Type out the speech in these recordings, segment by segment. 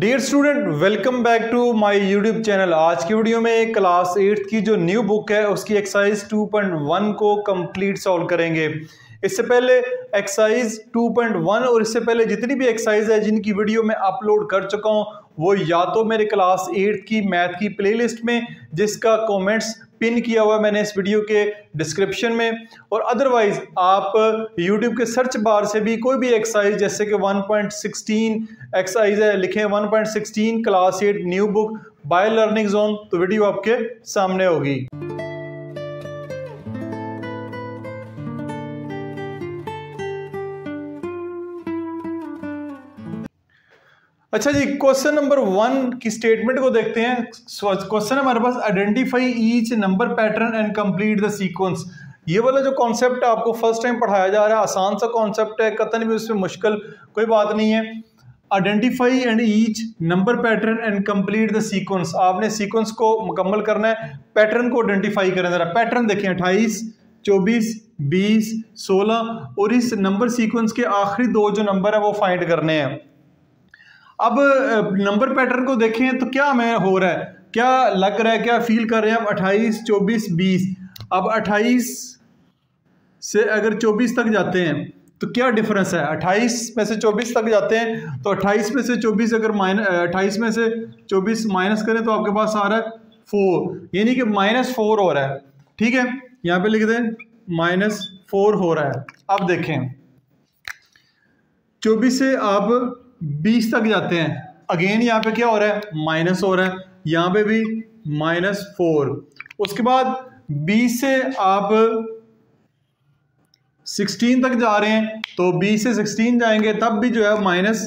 Dear student welcome back to my YouTube channel आज की video में क्लास एट्थ की जो न्यू बुक है, उसकी एक्सरसाइज 2.1 को कंप्लीट सॉल्व करेंगे। इससे पहले एक्सरसाइज 2.1 और इससे पहले जितनी भी एक्सरसाइज है, जिनकी वीडियो मैं अपलोड कर चुका हूँ, वो या तो मेरे क्लास एट्थ की मैथ की प्लेलिस्ट में, जिसका कमेंट्स पिन किया हुआ है मैंने इस वीडियो के डिस्क्रिप्शन में। और अदरवाइज़ आप यूट्यूब के सर्च बार से भी कोई भी एक्सरसाइज जैसे कि 1.16 एक्सरसाइज है, लिखें 1.16 class eight new book by learning zone तो वीडियो आपके सामने होगी। अच्छा जी क्वेश्चन नंबर वन की स्टेटमेंट को देखते हैं। क्वेश्चन हमारे पास identify each number pattern and complete the sequence ये वाला जो कॉन्सेप्ट है आपको फ़र्स्ट टाइम पढ़ाया जा रहा है, आसान सा कॉन्सेप्ट है, कतन भी उसमें मुश्किल, कोई बात नहीं है। Identify and each number pattern and complete the sequence आपने सीक्वेंस को मुकम्मल करना है पैटर्न को आइडेंटिफाई करें जरा पैटर्न देखें, अट्ठाईस, चौबीस, बीस, सोलह, और इस नंबर सीक्वेंस के आखिरी दो जो नंबर है, वो फाइंड करने हैं। अब नंबर पैटर्न को देखें तो क्या हमें हो रहा है? क्या लग रहा है, क्या फील कर रहे हैं अब अट्ठाईस, चौबीस, बीस। अब अट्ठाईस से अगर चौबीस तक जाते हैं तो क्या डिफरेंस है? अट्ठाईस में से चौबीस तक जाते हैं तो अट्ठाईस में से चौबीस अगर माइनस अट्ठाईस में से चौबीस माइनस करें तो आपके पास आ रहा है फोर यानी कि माइनस फोर हो रहा है। ठीक है? यहाँ पे लिख दें माइनस फोर हो रहा है। अब देखें, चौबीस से आप बीस तक जाते हैं। अगेन यहाँ पे क्या हो रहा है? माइनस हो रहा है। यहाँ पे भी माइनस फोर उसके बाद बीस से आप सिक्सटीन तक जा रहे हैं तो बीस से सिक्सटीन जाएँगे, तब भी जो है माइनस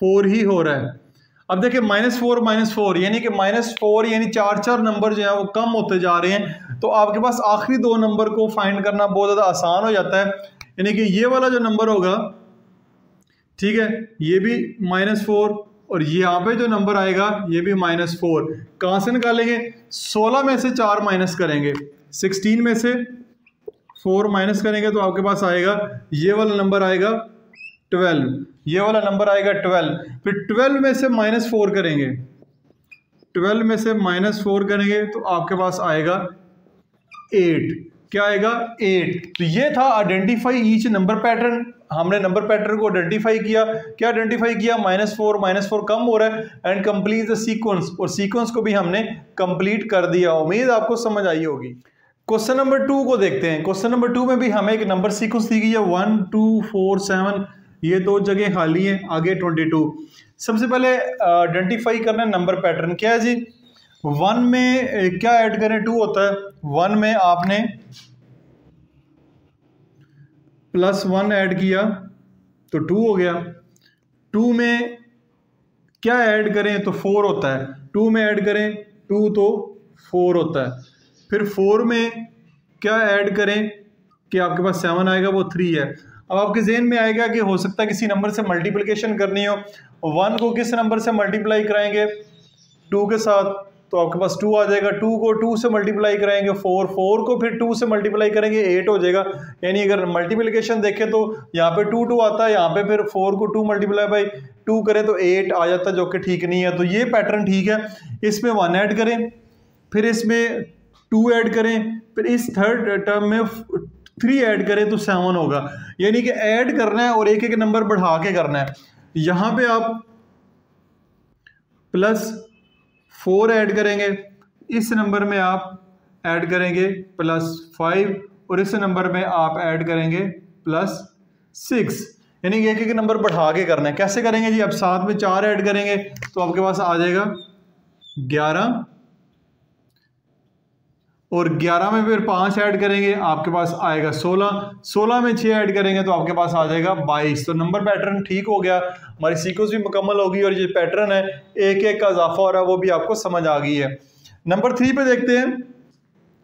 फोर ही हो रहा है। अब देखिए माइनस फोर माइनस फोर यानी कि माइनस फोर यानी चार चार नंबर जो है वो कम होते जा रहे हैं। तो आपके पास आखिरी दो नंबर को फाइंड करना बहुत ज़्यादा आसान हो जाता है। यानी कि ये वाला जो नंबर होगा ठीक है? ये भी माइनस फोर और यहाँ पे जो नंबर आएगा, ये भी माइनस फोर कहाँ से निकालेंगे? सोलह में से चार माइनस करेंगे। सिक्सटीन में से फोर माइनस करेंगे तो आपके पास आएगा, ये वाला नंबर आएगा ट्वेल्व ये वाला नंबर आएगा ट्वेल्व फिर ट्वेल्व में से माइनस फोर करेंगे। ट्वेल्व में से माइनस फोर करेंगे तो आपके पास आएगा एट क्या आएगा? एट तो ये था आइडेंटिफाई ईच नंबर पैटर्न हमने नंबर पैटर्न को आइडेंटिफाई किया। क्या आइडेंटिफाई किया? माइनस फोर माइनस फोर कम हो रहा है। एंड कंप्लीट द सीक्वेंस और सीक्वेंस को भी हमने कंप्लीट कर दिया। उम्मीद आपको समझ आई होगी। क्वेश्चन नंबर टू को देखते हैं। क्वेश्चन नंबर टू में भी हमें एक नंबर सीक्वेंस दी गई है। वन टू फोर सेवन ये दो जगह खाली है। आगे ट्वेंटी टू सबसे पहले आइडेंटिफाई करना है नंबर पैटर्न क्या है जी? वन में क्या ऐड करें? टू होता है। वन में आपने प्लस वन ऐड किया तो टू हो गया। टू में क्या ऐड करें तो फोर होता है। टू में ऐड करें, टू तो फोर होता है। फिर फोर में क्या ऐड करें कि आपके पास सेवन आएगा, वो थ्री है। अब आपके जहन में आएगा कि हो सकता है किसी नंबर से मल्टीप्लिकेशन करनी हो। वन को किस नंबर से मल्टीप्लाई कराएँगे? टू के साथ। तो आपके पास टू आ जाएगा। टू को टू से मल्टीप्लाई कराएँगे फोर फोर को फिर टू से मल्टीप्लाई करेंगे एट हो जाएगा। यानी अगर मल्टीप्लिकेशन देखें तो यहाँ पे टू टू आता है, यहाँ पे फिर फोर को टू मल्टीप्लाई बाई टू करें तो एट आ जाता है, जो कि ठीक नहीं है। तो ये पैटर्न ठीक है। इसमें वन ऐड करें, फिर इसमें टू ऐड करें, फिर इस थर्ड टर्म में थ्री ऐड करें तो सेवन होगा। यानी कि ऐड करना है और एक एक नंबर बढ़ा के करना है। यहाँ पे आप प्लस फोर ऐड करेंगे। इस नंबर में आप ऐड करेंगे प्लस फाइव और इस नंबर में आप ऐड करेंगे प्लस सिक्स। यानी एक एक नंबर बढ़ा के करना है। कैसे करेंगे जी? आप साथ में चार ऐड करेंगे तो आपके पास आ जाएगा ग्यारह और 11 में फिर पाँच ऐड करेंगे, आपके पास आएगा 16 16 में छः ऐड करेंगे तो आपके पास आ जाएगा 22 तो नंबर पैटर्न ठीक हो गया, हमारी सीक्वेंस भी मुकम्मल होगी और ये पैटर्न है एक एक का इजाफा हो रहा है, वो भी आपको समझ आ गई है। नंबर थ्री पे देखते हैं।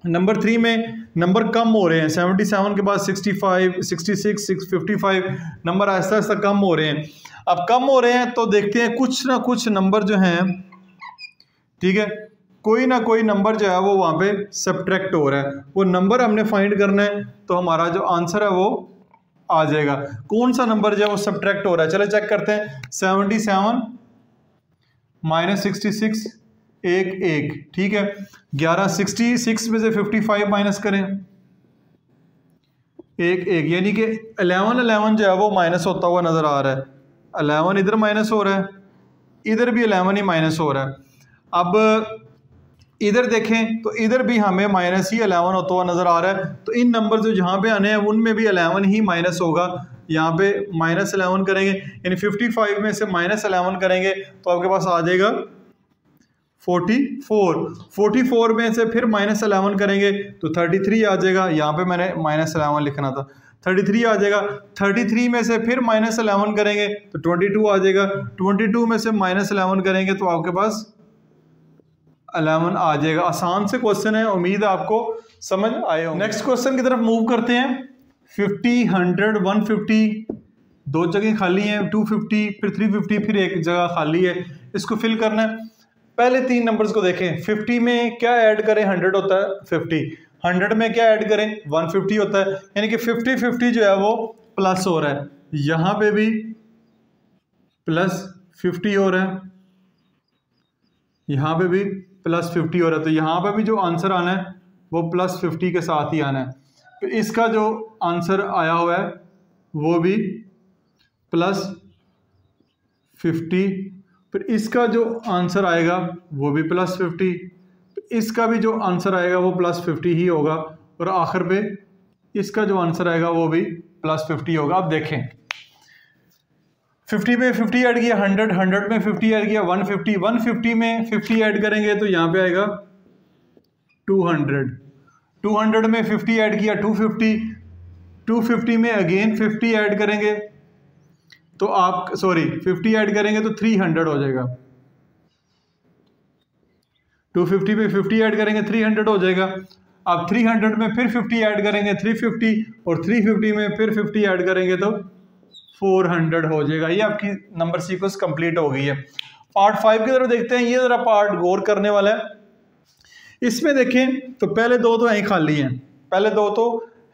नंबर थ्री में नंबर कम हो रहे हैं, सेवेंटी सेवन के बाद sixty five, sixty six six fifty five, number आहिस्ता आहिस्ता कम हो रहे हैं। अब कम हो रहे हैं तो देखते हैं कुछ ना कुछ नंबर जो हैं, ठीक है कोई ना कोई नंबर जो है वो वहाँ पे सब्ट्रैक्ट हो रहा है। वो नंबर हमने फाइंड करना है तो हमारा जो आंसर है वो आ जाएगा। कौन सा नंबर जो है वो सब्ट्रैक्ट हो रहा है? चलो चेक करते हैं। Seventy seven minus sixty six एक एक। ठीक है? ग्यारह सिक्सटी सिक्स में से फिफ्टी फाइव माइनस करें। एक एक। यानी कि अलेवन अलेवन जो है वो माइनस होता हुआ नज़र आ रहा है। अलेवन इधर माइनस हो रहा है। इधर भी अलेवन ही माइनस हो रहा है। अब इधर देखें तो इधर भी हमें माइनस ही अलेवन होता हुआ नज़र आ रहा है। तो इन नंबर जो जहाँ पे आने हैं, उनमें भी अलेवन ही माइनस होगा। यहाँ पे माइनस अलेवन करेंगे, यानी फिफ्टी फाइव में से माइनस अलेवन करेंगे तो आपके पास आ जाएगा फोर्टी फोर फोर्टी फोर में से फिर माइनस अलेवन करेंगे तो थर्टी थ्री आ जाएगा। यहाँ पे मैंने माइनस अलेवन लिखना था। थर्टी थ्री आ जाएगा। थर्टी थ्री में से फिर माइनस अलेवन करेंगे तो ट्वेंटी टू आ जाएगा। ट्वेंटी टू में से माइनस अलेवन करेंगे तो आपके पास अलेवन आ जाएगा। आसान से क्वेश्चन है, उम्मीद है आपको समझ आए हो नेक्स्ट क्वेश्चन की तरफ़ मूव करते हैं। फिफ्टी हंड्रेड वन फिफ्टी दो जगह खाली हैं टू फिफ्टी फिर थ्री फिफ्टी फिर एक जगह खाली है। इसको फिल करना है। पहले तीन नंबर्स को देखें। फिफ्टी में क्या ऐड करें? हंड्रेड होता है फिफ्टी हंड्रेड में क्या ऐड करें? वन फिफ्टी होता है। यानी कि फिफ्टी फिफ्टी जो है, वो प्लस हो रहा है। यहाँ पे भी प्लस फिफ्टी हो रहा है। यहाँ पे भी प्लस फिफ्टी हो रहा है तो यहाँ पर भी जो आंसर आना है, वो प्लस फिफ्टी के साथ ही आना है। तो इसका जो आंसर आया हुआ है, वो भी प्लस फिफ्टी फिर इसका जो आंसर आएगा, वो भी प्लस फिफ्टी इसका भी जो आंसर आएगा, वो प्लस फिफ्टी ही होगा, और आखिर पे इसका जो आंसर आएगा, वो भी प्लस फिफ्टी होगा। आप देखें। फिफ्टी में फिफ्टी ऐड किया, हंड्रेड हंड्रेड में फिफ्टी ऐड किया, वन फिफ्टी वन फिफ्टी में फिफ्टी ऐड करेंगे तो यहाँ पे आएगा टू हंड्रेड। टू हंड्रेड में फिफ्टी ऐड किया, टू फिफ्टी टू फिफ्टी में अगेन फिफ्टी ऐड करेंगे। तो आप, सॉरी, फिफ्टी ऐड करेंगे तो थ्री हंड्रेड हो जाएगा। टू फिफ्टी में फिफ्टी ऐड करेंगे, थ्री हंड्रेड हो जाएगा। अब थ्री हंड्रेड में फिर फिफ्टी ऐड करेंगे, थ्री फिफ्टी, और थ्री फिफ्टी में फिर फिफ्टी ऐड करेंगे तो फोर हंड्रेड हो जाएगा। ये आपकी नंबर सीक्वेंस कंप्लीट हो गई है। पार्ट फाइव की तरफ़ देखते हैं। ये ज़रा पार्ट गौर करने वाला है। इसमें देखें तो पहले दो तो यहीं खाली हैं। पहले दो तो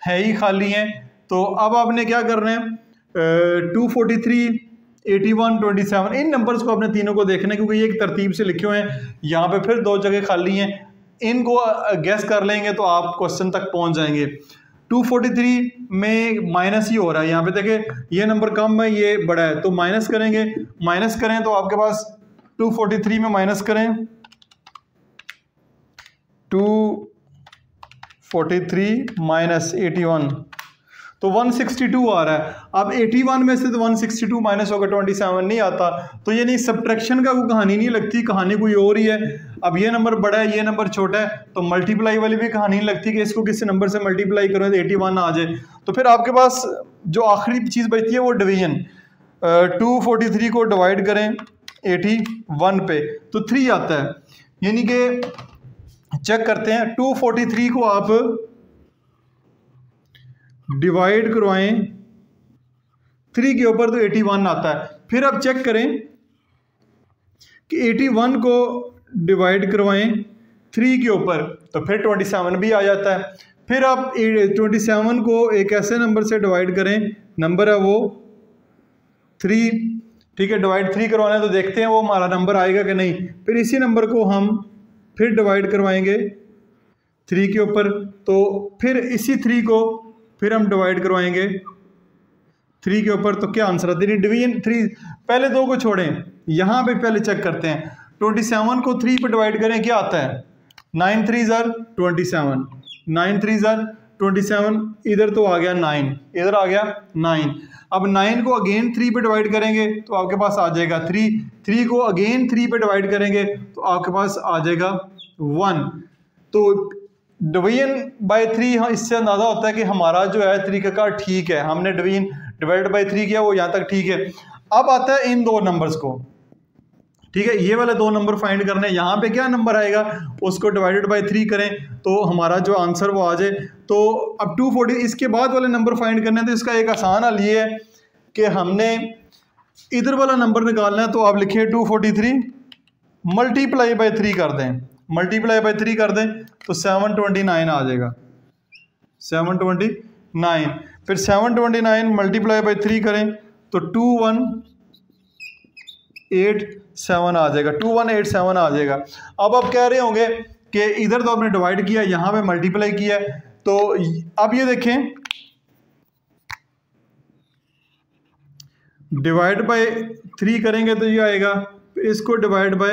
है ही खाली हैं। तो अब आपने क्या करना है? Two forty three eighty one twenty seven इन नंबर्स को अपने तीनों को देखना है, क्योंकि ये एक तरतीब से लिखे हुए हैं। यहाँ पे फिर दो जगह खाली हैं। इनको गैस कर लेंगे तो आप क्वेश्चन तक पहुँच जाएँगे। 243 में माइनस ही हो रहा है। यहाँ पे देखे ये नंबर कम है, ये बड़ा है। तो माइनस करेंगे। माइनस करें तो आपके पास 243 में माइनस करें। 243 माइनस 81 तो 162 आ रहा है। अब 81 में से तो 162 माइनस होगा 27 नहीं आता। तो ये नहीं सब्ट्रैक्शन का कोई कहानी नहीं लगती, कहानी कोई और ही है। अब ये नंबर बड़ा है, ये नंबर छोटा है तो मल्टीप्लाई वाली भी कहानी नहीं लगती कि इसको किसी नंबर से मल्टीप्लाई करें तो 81 आ जाए। तो फिर आपके पास जो आखिरी चीज़ बचती है वो डिवीज़न टू फोर्टी को डिवाइड करें एटी पे तो थ्री आता है। यानी कि चेक करते हैं टू फोर्टी थ्री को आप डिवाइड करवाएँ। थ्री के ऊपर तो एटी वन आता है। फिर आप चेक करें कि एटी वन को डिवाइड करवाएँ थ्री के ऊपर तो फिर ट्वेंटी सेवन भी आ जाता है। फिर आप ट्वेंटी सेवन को एक ऐसे नंबर से डिवाइड करें। नंबर है वो थ्री ठीक है डिवाइड थ्री करवाना है तो देखते हैं वो हमारा नंबर आएगा कि नहीं। फिर इसी नंबर को हम फिर डिवाइड करवाएँगे थ्री के ऊपर तो फिर इसी थ्री को फिर हम डिवाइड करवाएँगे। थ्री के ऊपर तो क्या आंसर आता है डिवीज़न थ्री पहले दो को छोड़ें। यहाँ पे पहले चेक करते हैं। ट्वेंटी सेवन को थ्री पे डिवाइड करें, क्या आता है? नाइन थ्री ज़र ट्वेंटी सेवन नाइन थ्री ज़र ट्वेंटी सेवन इधर तो आ गया नाइन इधर आ गया नाइन अब नाइन को अगेन थ्री पे डिवाइड करेंगे तो आपके पास आ जाएगा थ्री थ्री को अगेन थ्री पे डिवाइड करेंगे तो आपके पास आ जाएगा वन तो डिवीज़न बाय थ्री हाँ इससे अंदाज़ा होता है कि हमारा जो है तरीक़ाकार ठीक है। हमने डिवीज़न डिवाइड बाय थ्री किया, वो यहाँ तक ठीक है। अब आता है इन दो नंबर्स को। ठीक है, ये वाले दो नंबर फाइंड करने। यहाँ पे क्या नंबर आएगा? उसको डिवाइडेड बाय थ्री करें तो हमारा जो आंसर वो आ जाए। तो अब टू फोर्टी इसके बाद वाले नंबर फाइंड करने तो इसका एक आसान हल ये है कि हमने इधर वाला नंबर निकालना है तो आप लिखिए two forty three multiply by three कर दें। मल्टीप्लाई बाई थ्री कर दें तो सेवन ट्वेंटी नाइन आ जाएगा। सेवन ट्वेंटी नाइन फिर seven twenty nine multiply by three करें तो टू वन एट सेवन आ जाएगा। टू वन एट सेवन आ जाएगा। अब आप कह रहे होंगे कि इधर तो आपने डिवाइड किया, यहाँ पे मल्टीप्लाई किया तो अब ये देखें डिवाइड बाय थ्री करेंगे तो ये आएगा, इसको डिवाइड बाय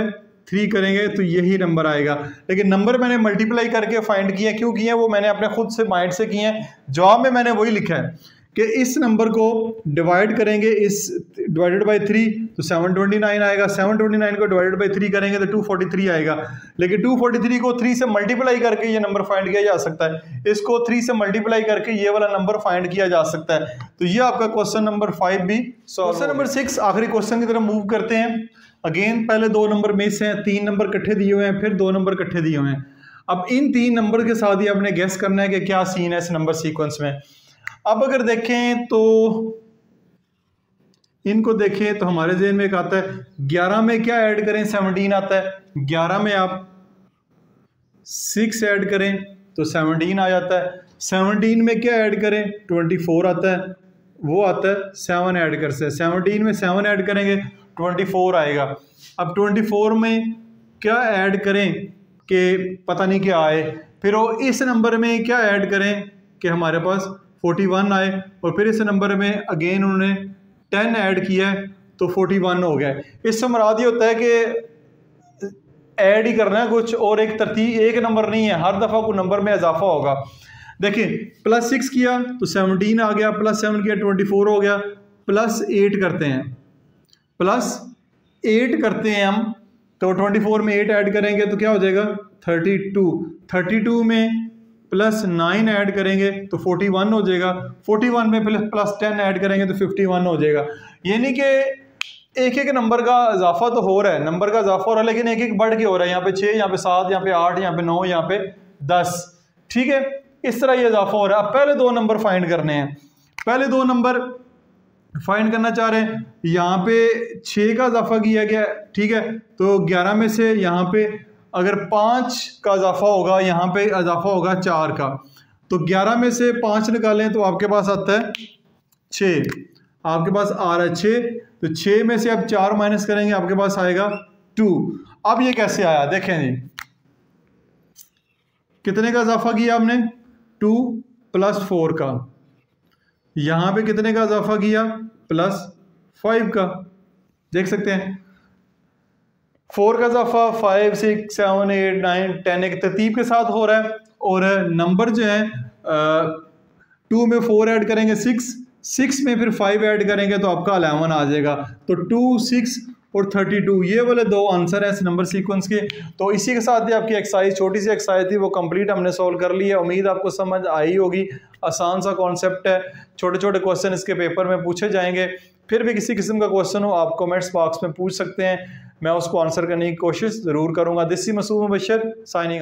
थ्री करेंगे तो यही नंबर आएगा। लेकिन नंबर मैंने मल्टीप्लाई करके फाइंड किया क्यों किए वो मैंने अपने खुद से माइंड से किए हैं। जवाब में मैंने वही लिखा है कि इस नंबर को डिवाइड करेंगे इस डिवाइडेड बाय थ्री तो सेवन ट्वेंटी नाइन आएगा। सेवन ट्वेंटी नाइन को डिवाइडेड बाय थ्री करेंगे तो टू फोर्टी थ्री आएगा। लेकिन टू फोर्टी थ्री को थ्री से मल्टीप्लाई करके ये नंबर फाइंड किया जा सकता है। इसको थ्री से मल्टीप्लाई करके ये वाला नंबर फाइंड किया जा सकता है। तो ये आपका क्वेश्चन नंबर फाइव भी क्वेश्चन नंबर सिक्स आखिरी क्वेश्चन की तरफ़ मूव करते हैं। अगेन पहले दो नंबर मिस हैं, तीन नंबर इकट्ठे दिए हुए हैं, फिर दो नंबर इकट्ठे दिए हुए हैं। अब इन तीन नंबर के साथ ही आपने गेस करना है कि क्या सीन है इस नंबर सीक्वेंस में। अब अगर देखें तो इनको देखें तो हमारे जहन में एक आता है, ग्यारह में क्या ऐड करें? सेवनटीन आता है। ग्यारह में आप सिक्स ऐड करें तो सेवनटीन आ जाता है। सेवनटीन में क्या ऐड करें? ट्वेंटी फोर आता है। वो आता है सेवन ऐड कर से। सेवनटीन में सेवन ऐड करेंगे ट्वेंटी फोर आएगा। अब ट्वेंटी फोर में क्या ऐड करें कि पता नहीं क्या आए? फिर वो इस नंबर में क्या ऐड करें कि हमारे पास फोर्टी वन आए और फिर इस नंबर में अगेन उन्होंने टेन ऐड किया है तो फोर्टी वन हो गया। इससे मराद ये होता है कि ऐड ही करना है कुछ और एक तरतीब एक नंबर नहीं है। हर दफ़ा को नंबर में इजाफा होगा। देखिए प्लस सिक्स किया तो सेवनटीन आ गया प्लस सेवन किया ट्वेंटी फोर हो गया प्लस एट करते हैं। प्लस एट करते हैं हम तो ट्वेंटी फोर में एट ऐड करेंगे तो क्या हो जाएगा? Thirty two. थर्टी टू में प्लस नाइन ऐड करेंगे तो फोर्टी वन हो जाएगा। फोर्टी वन में प्लस प्लस टेन ऐड करेंगे तो फिफ्टी वन हो जाएगा। यानी कि एक एक नंबर का इजाफा तो हो रहा है, नंबर का इजाफा हो रहा है, लेकिन एक एक बढ़ के हो रहा है। यहाँ पे छः, यहाँ पे सात, यहाँ पे आठ, यहाँ पे नौ, यहाँ पे दस। ठीक है? इस तरह ये इजाफा हो रहा है। अब पहले दो नंबर फाइंड करने हैं। पहले दो नंबर फाइंड करना चाह रहे हैं। यहाँ पे छः का इजाफा किया गया, ठीक है? तो ग्यारह में से यहाँ पे अगर पाँच का इजाफा होगा, यहाँ पे इजाफा होगा चार का। तो ग्यारह में से पाँच निकालें तो आपके पास आता है छः आपके पास आ रहा है छः तो छः में से आप चार माइनस करेंगे, आपके पास आएगा टू। अब ये कैसे आया? देखें जी। कितने का इजाफा किया आपने? टू प्लस फोर का। यहाँ पे कितने का इजाफा किया? प्लस फाइव का। देख सकते हैं। फोर का इजाफा five six seven eight nine ten एक तरतीब के साथ हो रहा है और नंबर जो है टू में फोर ऐड करेंगे सिक्स सिक्स में फिर फाइव ऐड करेंगे तो आपका अलेवन आ जाएगा। तो टू सिक्स और थर्टी टू ये वाले दो आंसर हैं इस नंबर सीक्वेंस के। तो इसी के साथ ही आपकी एक्सरसाइज छोटी सी एक्सरसाइज थी, वो कंप्लीट हमने सॉल्व कर ली है। उम्मीद आपको समझ आई होगी। आसान सा कॉन्सेप्ट है। छोटे छोटे क्वेश्चन इसके पेपर में पूछे जाएँगे। फिर भी किसी किस्म का क्वेश्चन हो, आप कॉमेंट्स बॉक्स में पूछ सकते हैं। मैं उसको आंसर करने की कोशिश ज़रूर करूँगा। दिसी मसूम बशर साइनिंग